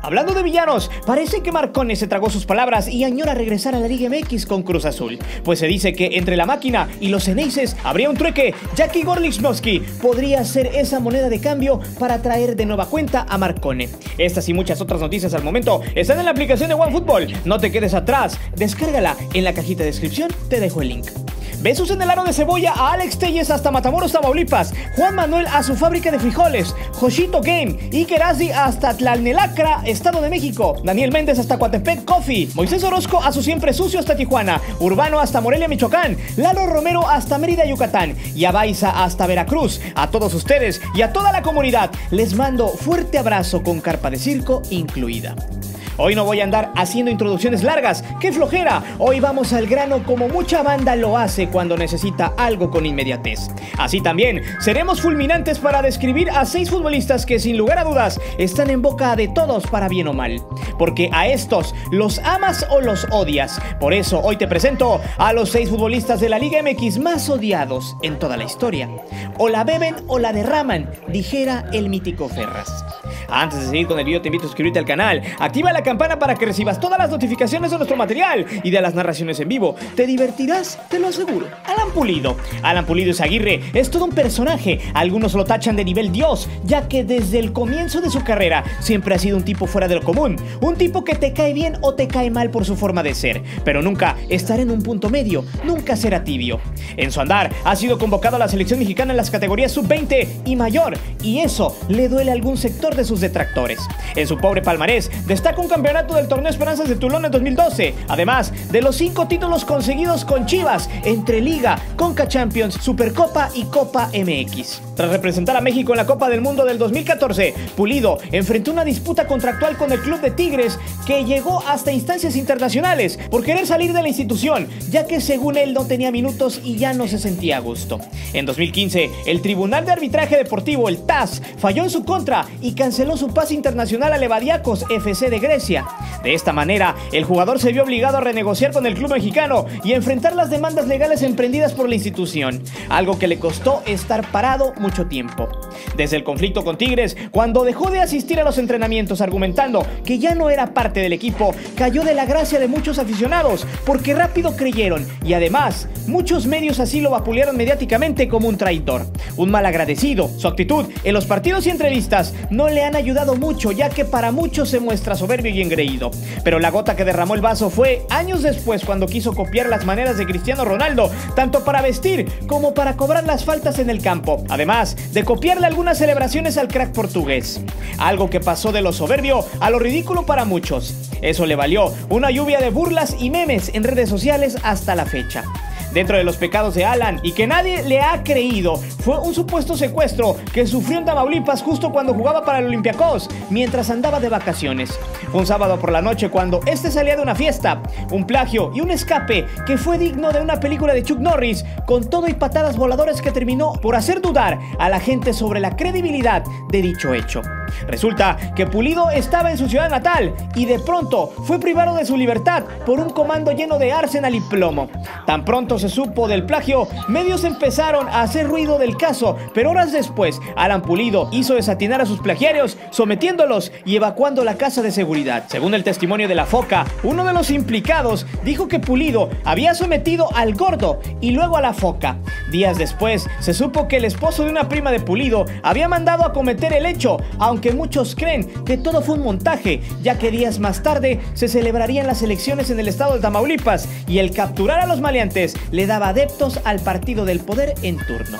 Hablando de villanos, parece que Marcone se tragó sus palabras y añora regresar a la Liga MX con Cruz Azul. Pues se dice que entre la máquina y los Ceneices habría un trueque, que Igor podría ser esa moneda de cambio para traer de nueva cuenta a Marcone. Estas y muchas otras noticias al momento están en la aplicación de OneFootball. No te quedes atrás, descárgala en la cajita de descripción, te dejo el link. Besos en el aro de cebolla a Alex Telles hasta Matamoros, Tamaulipas. Juan Manuel a su fábrica de frijoles. Joshito Game. Iker Asdi hasta Tlalnelacra, Estado de México. Daniel Méndez hasta Coatepec Coffee. Moisés Orozco a su siempre sucio hasta Tijuana. Urbano hasta Morelia, Michoacán. Lalo Romero hasta Mérida, Yucatán. Y a Baiza hasta Veracruz. A todos ustedes y a toda la comunidad les mando fuerte abrazo con carpa de circo incluida. Hoy no voy a andar haciendo introducciones largas, qué flojera. Hoy vamos al grano como mucha banda lo hace cuando necesita algo con inmediatez. Así también, seremos fulminantes para describir a seis futbolistas que sin lugar a dudas están en boca de todos para bien o mal. Porque a estos los amas o los odias. Por eso hoy te presento a los seis futbolistas de la Liga MX más odiados en toda la historia. O la beben o la derraman, dijera el mítico Ferras. Antes de seguir con el video te invito a suscribirte al canal, activa la campana para que recibas todas las notificaciones de nuestro material y de las narraciones en vivo. Te divertirás, te lo aseguro. Alan Pulido. Alan Pulido es Aguirre, es todo un personaje. Algunos lo tachan de nivel dios, ya que desde el comienzo de su carrera siempre ha sido un tipo fuera de lo común. Un tipo que te cae bien o te cae mal por su forma de ser, pero nunca estar en un punto medio, nunca será tibio. En su andar ha sido convocado a la selección mexicana en las categorías sub-20 y mayor, y eso le duele a algún sector de sus detractores. En su pobre palmarés destaca un campeonato del torneo Esperanzas de Tulón en 2012, además de los cinco títulos conseguidos con Chivas entre Liga, Conca Champions, Supercopa y Copa MX. Tras representar a México en la Copa del Mundo del 2014, Pulido enfrentó una disputa contractual con el club de Tigres que llegó hasta instancias internacionales por querer salir de la institución, ya que según él no tenía minutos y ya no se sentía a gusto. En 2015, el Tribunal de Arbitraje Deportivo, el TAS, falló en su contra y canceló su pase internacional a Levadiakos FC de Grecia. De esta manera, el jugador se vio obligado a renegociar con el club mexicano y enfrentar las demandas legales emprendidas por la institución, algo que le costó estar parado mucho tiempo. Desde el conflicto con Tigres, cuando dejó de asistir a los entrenamientos argumentando que ya no era parte del equipo, cayó de la gracia de muchos aficionados porque rápido creyeron y además muchos medios así lo vapulearon mediáticamente como un traidor, un mal agradecido. Su actitud en los partidos y entrevistas no le han ayudado mucho, ya que para muchos se muestra soberbio y engreído. Pero la gota que derramó el vaso fue años después cuando quiso copiar las maneras de Cristiano Ronaldo, tanto para vestir como para cobrar las faltas en el campo, además de copiarle algunas celebraciones al crack portugués. Algo que pasó de lo soberbio a lo ridículo para muchos. Eso le valió una lluvia de burlas y memes en redes sociales hasta la fecha dentro de los pecados de Alan y que nadie le ha creído fue un supuesto secuestro que sufrió en Tamaulipas justo cuando jugaba para el Olympiacos mientras andaba de vacaciones. un sábado por la noche cuando este salía de una fiesta, un plagio y un escape que fue digno de una película de Chuck Norris con todo y patadas voladoras que terminó por hacer dudar a la gente sobre la credibilidad de dicho hecho. Resulta que Pulido estaba en su ciudad natal y de pronto fue privado de su libertad por un comando lleno de arsenal y plomo. Tan pronto se supo del plagio, medios empezaron a hacer ruido del caso, pero horas después, Alan Pulido hizo desatinar a sus plagiarios, sometiéndolos y evacuando la casa de seguridad. Según el testimonio de la foca, uno de los implicados dijo que Pulido había sometido al gordo y luego a la foca. Días después, se supo que el esposo de una prima de Pulido había mandado a cometer el hecho, aunque aunque muchos creen que todo fue un montaje, ya que días más tarde se celebrarían las elecciones en el estado de Tamaulipas y el capturar a los maleantes le daba adeptos al partido del poder en turno.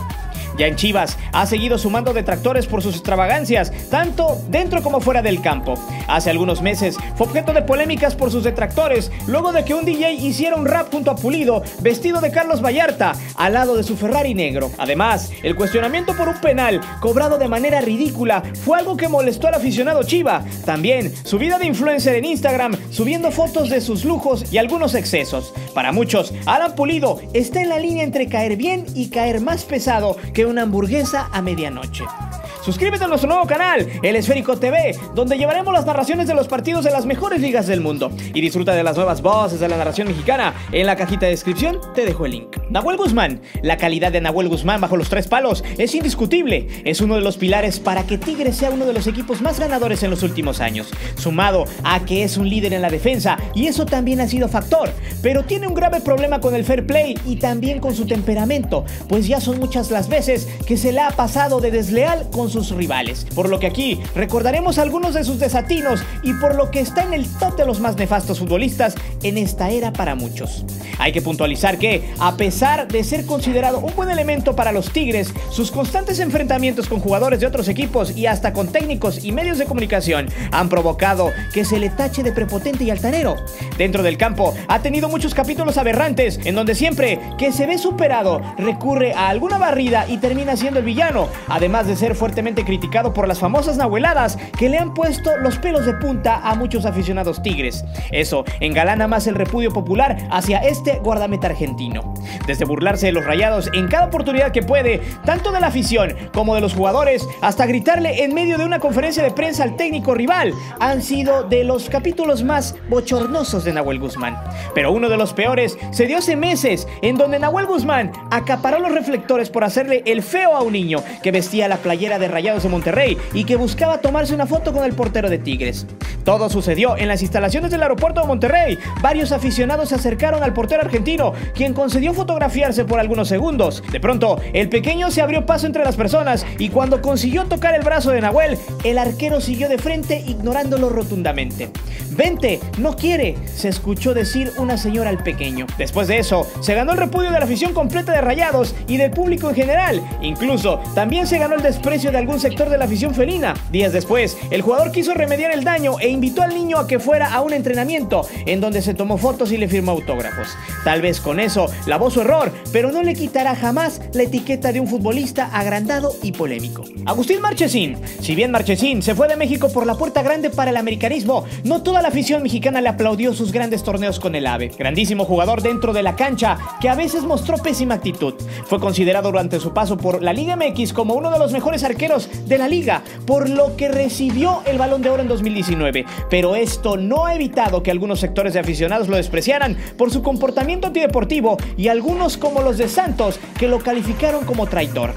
Ya en Chivas ha seguido sumando detractores por sus extravagancias, tanto dentro como fuera del campo. Hace algunos meses fue objeto de polémicas por sus detractores, luego de que un DJ hiciera un rap junto a Pulido, vestido de Carlos Vallarta, al lado de su Ferrari negro. Además, el cuestionamiento por un penal, cobrado de manera ridícula, fue algo que molestó al aficionado Chiva. También su vida de influencer en Instagram, subiendo fotos de sus lujos y algunos excesos. Para muchos, Alan Pulido está en la línea entre caer bien y caer más pesado que una hamburguesa a medianoche. Suscríbete a nuestro nuevo canal, El Esférico TV, donde llevaremos las narraciones de los partidos de las mejores ligas del mundo. Y disfruta de las nuevas voces de la narración mexicana. En la cajita de descripción te dejo el link. Nahuel Guzmán. La calidad de Nahuel Guzmán bajo los tres palos es indiscutible. Es uno de los pilares para que Tigres sea uno de los equipos más ganadores en los últimos años. Sumado a que es un líder en la defensa y eso también ha sido factor. Pero tiene un grave problema con el fair play y también con su temperamento, pues ya son muchas las veces que se le ha pasado de desleal con sus rivales. Por lo que aquí recordaremos algunos de sus desatinos y por lo que está en el top de los más nefastos futbolistas en esta era para muchos. Hay que puntualizar que, a pesar de ser considerado un buen elemento para los Tigres, sus constantes enfrentamientos con jugadores de otros equipos y hasta con técnicos y medios de comunicación han provocado que se le tache de prepotente y altanero. Dentro del campo ha tenido muchos capítulos aberrantes en donde siempre que se ve superado recurre a alguna barrida y termina siendo el villano, además de ser criticado por las famosas nahueladas que le han puesto los pelos de punta a muchos aficionados tigres. Eso engalana más el repudio popular hacia este guardameta argentino. Desde burlarse de los rayados en cada oportunidad que puede, tanto de la afición como de los jugadores, hasta gritarle en medio de una conferencia de prensa al técnico rival, han sido de los capítulos más bochornosos de Nahuel Guzmán. Pero uno de los peores se dio hace meses, en donde Nahuel Guzmán acaparó los reflectores por hacerle el feo a un niño que vestía la playera de Rayados de Monterrey y que buscaba tomarse una foto con el portero de Tigres. Todo sucedió en las instalaciones del aeropuerto de Monterrey. Varios aficionados se acercaron al portero argentino, quien concedió fotografiarse por algunos segundos. De pronto, el pequeño se abrió paso entre las personas y cuando consiguió tocar el brazo de Nahuel, el arquero siguió de frente ignorándolo rotundamente. Vente, no quiere, se escuchó decir una señora al pequeño. Después de eso, se ganó el repudio de la afición completa de Rayados y del público en general. Incluso, también se ganó el desprecio de algún sector de la afición felina. Días después, el jugador quiso remediar el daño e invitó al niño a que fuera a un entrenamiento, en donde se tomó fotos y le firmó autógrafos. Tal vez con eso lavó su error, pero no le quitará jamás la etiqueta de un futbolista agrandado y polémico. Agustín Marchesín. Si bien Marchesín se fue de México por la puerta grande para el americanismo, no toda la afición mexicana le aplaudió sus grandes torneos con el AVE. Grandísimo jugador dentro de la cancha, que a veces mostró pésima actitud. Fue considerado durante su paso por la Liga MX como uno de los mejores de la liga, por lo que recibió el balón de oro en 2019. Pero esto no ha evitado que algunos sectores de aficionados lo despreciaran por su comportamiento antideportivo y algunos como los de Santos que lo calificaron como traidor.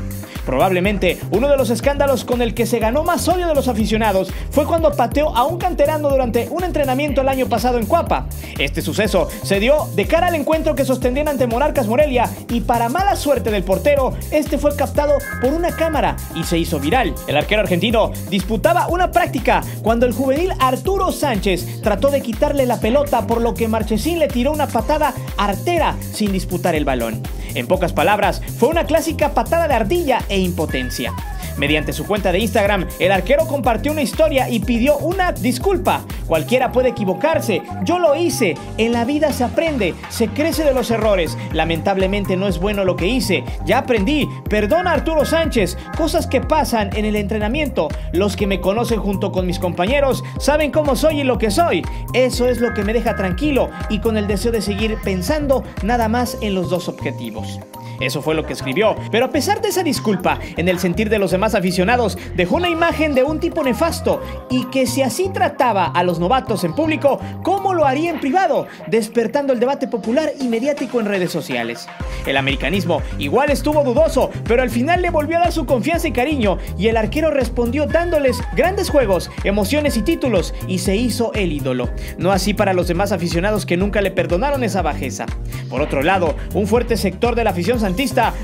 Probablemente uno de los escándalos con el que se ganó más odio de los aficionados fue cuando pateó a un canterano durante un entrenamiento el año pasado en Cuapa. Este suceso se dio de cara al encuentro que sostendían ante Monarcas Morelia y para mala suerte del portero, este fue captado por una cámara y se hizo viral. El arquero argentino disputaba una práctica cuando el juvenil Arturo Sánchez trató de quitarle la pelota por lo que Marchesín le tiró una patada artera sin disputar el balón. En pocas palabras, fue una clásica patada de ardilla e impotencia. Mediante su cuenta de Instagram, el arquero compartió una historia y pidió una disculpa. Cualquiera puede equivocarse, yo lo hice, en la vida se aprende, se crece de los errores. Lamentablemente no es bueno lo que hice, ya aprendí, perdona Arturo Sánchez, cosas que pasan en el entrenamiento. Los que me conocen junto con mis compañeros saben cómo soy y lo que soy. Eso es lo que me deja tranquilo y con el deseo de seguir pensando nada más en los dos objetivos. próxima. Eso fue lo que escribió. Pero a pesar de esa disculpa, en el sentir de los demás aficionados, dejó una imagen de un tipo nefasto y que si así trataba a los novatos en público, ¿cómo lo haría en privado? Despertando el debate popular y mediático en redes sociales. El americanismo igual estuvo dudoso, pero al final le volvió a dar su confianza y cariño y el arquero respondió dándoles grandes juegos, emociones y títulos y se hizo el ídolo. No así para los demás aficionados que nunca le perdonaron esa bajeza. Por otro lado, un fuerte sector de la afición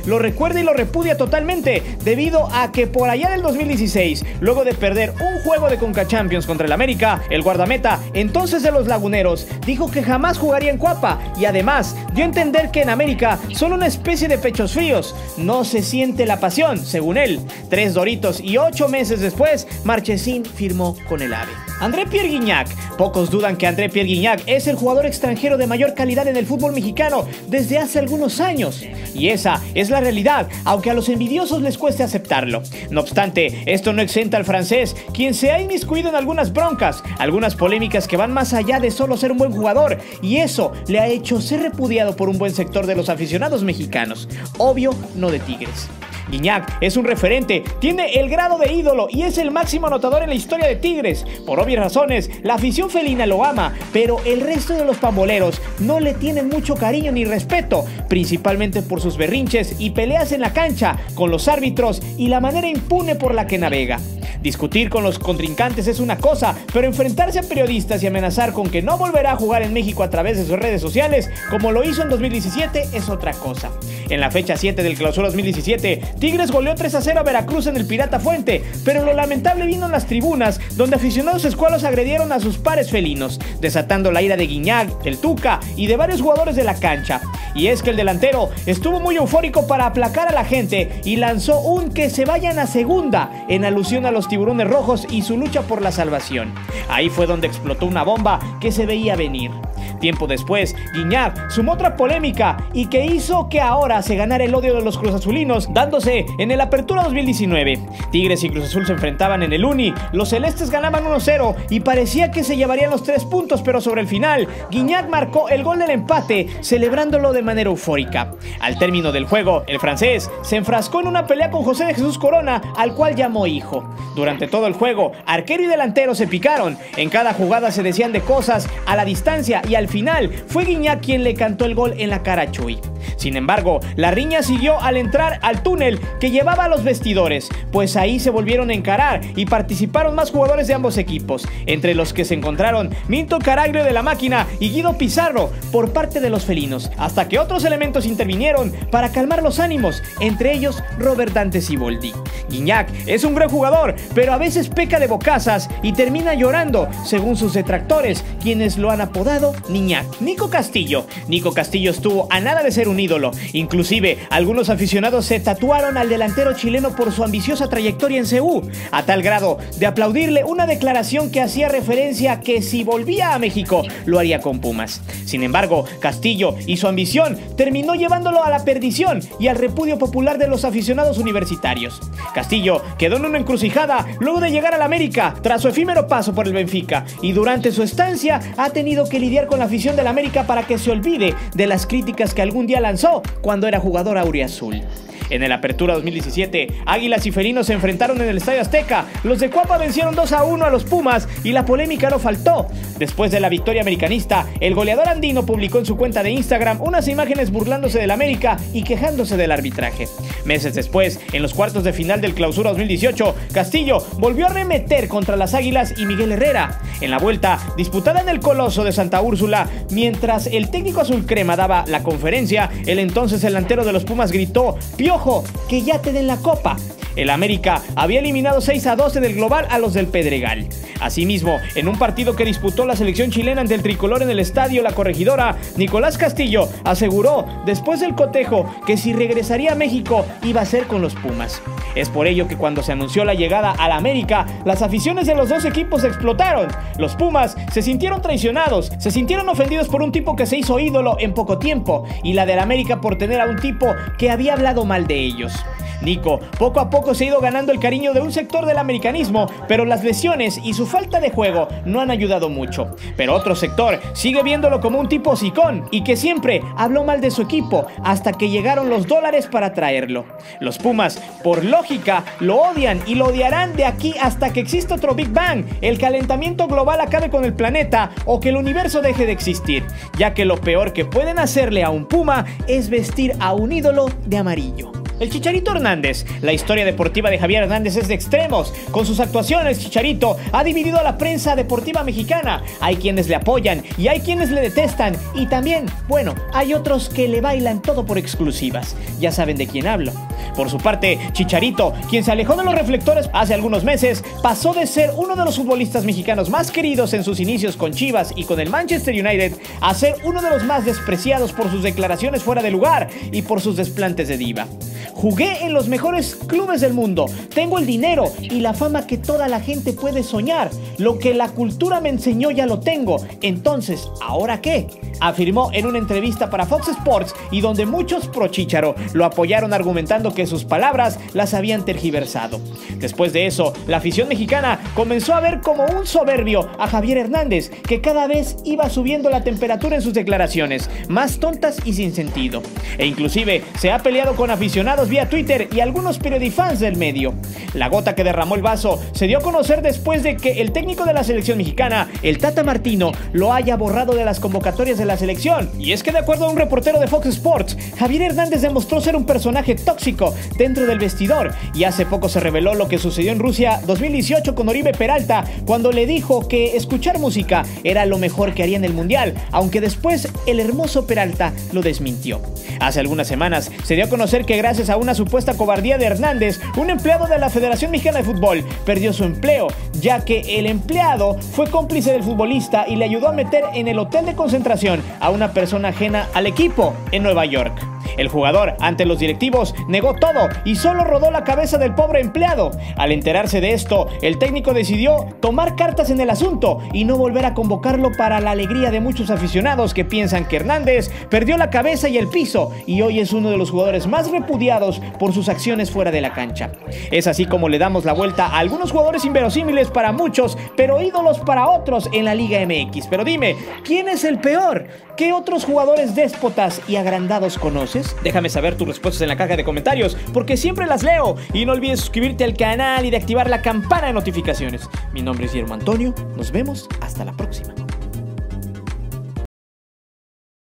lo recuerda y lo repudia totalmente debido a que por allá del 2016, luego de perder un juego de Conca Champions contra el América, el guardameta, entonces de los Laguneros, dijo que jamás jugaría en Cuapa y además dio a entender que en América son una especie de pechos fríos. No se siente la pasión, según él. Tres doritos y ocho meses después, Marchesín firmó con el AVE. André Pierre Guignac. Pocos dudan que André Pierre Guignac es el jugador extranjero de mayor calidad en el fútbol mexicano desde hace algunos años. Y es la realidad, aunque a los envidiosos les cueste aceptarlo. No obstante, esto no exenta al francés, quien se ha inmiscuido en algunas broncas, algunas polémicas que van más allá de solo ser un buen jugador, y eso le ha hecho ser repudiado por un buen sector de los aficionados mexicanos. Obvio, no de Tigres. Guiñac es un referente, tiene el grado de ídolo y es el máximo anotador en la historia de Tigres. Por obvias razones, la afición felina lo ama, pero el resto de los pamboleros no le tienen mucho cariño ni respeto, principalmente por sus berrinches y peleas en la cancha con los árbitros y la manera impune por la que navega. Discutir con los contrincantes es una cosa, pero enfrentarse a periodistas y amenazar con que no volverá a jugar en México a través de sus redes sociales, como lo hizo en 2017, es otra cosa. En la fecha 7 del clausura 2017, Tigres goleó 3 a 0 a Veracruz en el Pirata Fuente, pero lo lamentable vino en las tribunas, donde aficionados escualos agredieron a sus pares felinos, desatando la ira de Guiñac, del Tuca y de varios jugadores de la cancha. Y es que el delantero estuvo muy eufórico para aplacar a la gente y lanzó un que se vayan a segunda, en alusión a los tiburones rojos y su lucha por la salvación. Ahí fue donde explotó una bomba que se veía venir. Tiempo después, Guiñac sumó otra polémica y que hizo que ahora se ganara el odio de los Cruz Azulinos, dándose en el Apertura 2019. Tigres y Cruz Azul se enfrentaban en el Uni, los celestes ganaban 1-0 y parecía que se llevarían los tres puntos, pero sobre el final, Guiñac marcó el gol del empate, celebrándolo de manera eufórica. Al término del juego, el francés se enfrascó en una pelea con José de Jesús Corona, al cual llamó hijo. Durante todo el juego, arquero y delantero se picaron, en cada jugada se decían de cosas a la distancia y al final fue Guiñac quien le cantó el gol en la cara a Chuy. Sin embargo, la riña siguió al entrar al túnel que llevaba a los vestidores, pues ahí se volvieron a encarar y participaron más jugadores de ambos equipos, entre los que se encontraron Minto Caraglio de la máquina y Guido Pizarro por parte de los felinos, hasta que otros elementos intervinieron para calmar los ánimos, entre ellos Robert Dante Siboldi. Guiñac es un gran jugador, pero a veces peca de bocazas y termina llorando, según sus detractores, quienes lo han apodado Niñac. Nico Castillo. Nico Castillo estuvo a nada de ser un ídolo. Inclusive, algunos aficionados se tatuaron al delantero chileno por su ambiciosa trayectoria en CU, a tal grado de aplaudirle una declaración que hacía referencia a que si volvía a México, lo haría con Pumas. Sin embargo, Castillo y su ambición terminó llevándolo a la perdición y al repudio popular de los aficionados universitarios. Castillo quedó en una encrucijada luego de llegar al América tras su efímero paso por el Benfica y durante su estancia ha tenido que lidiar con la afición del América para que se olvide de las críticas que algún día lanzó cuando era jugador auriazul. En el Apertura 2017, Águilas y Felinos se enfrentaron en el Estadio Azteca. Los de Cuapa vencieron 2 a 1 a los Pumas y la polémica no faltó. Después de la victoria americanista, el goleador andino publicó en su cuenta de Instagram unas imágenes burlándose del América y quejándose del arbitraje. Meses después, en los cuartos de final del Clausura 2018, Castillo volvió a remeter contra las Águilas y Miguel Herrera. En la vuelta, disputada en el Coloso de Santa Úrsula, mientras el técnico azul crema daba la conferencia, el entonces delantero de los Pumas gritó: ¡Pio ojo, que ya te den la copa. El América había eliminado 6 a 12 del global a los del Pedregal. Asimismo, en un partido que disputó la selección chilena ante el tricolor en el estadio La Corregidora, Nicolás Castillo aseguró, después del cotejo, que si regresaría a México iba a ser con los Pumas. Es por ello que cuando se anunció la llegada al América, las aficiones de los dos equipos explotaron. Los Pumas se sintieron traicionados, se sintieron ofendidos por un tipo que se hizo ídolo en poco tiempo, y la del América por tener a un tipo que había hablado mal de ellos. Nico poco a poco se ha ido ganando el cariño de un sector del americanismo, pero las lesiones y su falta de juego no han ayudado mucho. Pero otro sector sigue viéndolo como un tipo sicón y que siempre habló mal de su equipo hasta que llegaron los dólares para traerlo. Los Pumas, por lógica, lo odian y lo odiarán de aquí hasta que exista otro Big Bang, el calentamiento global acabe con el planeta o que el universo deje de existir, ya que lo peor que pueden hacerle a un Puma es vestir a un ídolo de amarillo. El Chicharito Hernández. La historia deportiva de Javier Hernández es de extremos. Con sus actuaciones, Chicharito ha dividido a la prensa deportiva mexicana. Hay quienes le apoyan y hay quienes le detestan. Y también, bueno, hay otros que le bailan todo por exclusivas. Ya saben de quién hablo. Por su parte, Chicharito, quien se alejó de los reflectores hace algunos meses, pasó de ser uno de los futbolistas mexicanos más queridos en sus inicios con Chivas y con el Manchester United a ser uno de los más despreciados por sus declaraciones fuera de lugar y por sus desplantes de diva. Jugué en los mejores clubes del mundo. Tengo el dinero y la fama que toda la gente puede soñar. Lo que la cultura me enseñó ya lo tengo. Entonces, ¿ahora qué? Afirmó en una entrevista para Fox Sports y donde muchos pro Chicharo lo apoyaron argumentando que sus palabras las habían tergiversado. Después de eso, la afición mexicana comenzó a ver como un soberbio a Javier Hernández, que cada vez iba subiendo la temperatura en sus declaraciones, más tontas y sin sentido. E inclusive se ha peleado con aficionados vía Twitter y algunos periodifans del medio. La gota que derramó el vaso se dio a conocer después de que el técnico de la selección mexicana, el Tata Martino, lo haya borrado de las convocatorias de la selección. Y es que de acuerdo a un reportero de Fox Sports, Javier Hernández demostró ser un personaje tóxico dentro del vestidor y hace poco se reveló lo que sucedió en Rusia 2018 con Oribe Peralta cuando le dijo que escuchar música era lo mejor que haría en el Mundial, aunque después el hermoso Peralta lo desmintió. Hace algunas semanas se dio a conocer que gracias a una supuesta cobardía de Hernández, un empleado de la Federación Mexicana de Fútbol perdió su empleo, ya que el empleado fue cómplice del futbolista y le ayudó a meter en el hotel de concentración a una persona ajena al equipo en Nueva York. El jugador, ante los directivos, negó todo y solo rodó la cabeza del pobre empleado. Al enterarse de esto, el técnico decidió tomar cartas en el asunto y no volver a convocarlo para la alegría de muchos aficionados que piensan que Hernández perdió la cabeza y el piso y hoy es uno de los jugadores más repudiados por sus acciones fuera de la cancha. Es así como le damos la vuelta a algunos jugadores inverosímiles para muchos, pero ídolos para otros en la Liga MX. Pero dime, ¿quién es el peor? ¿Qué otros jugadores déspotas y agrandados conoces? Déjame saber tus respuestas en la caja de comentarios, porque siempre las leo. Y no olvides suscribirte al canal y de activar la campana de notificaciones. Mi nombre es Guillermo Antonio. Nos vemos hasta la próxima.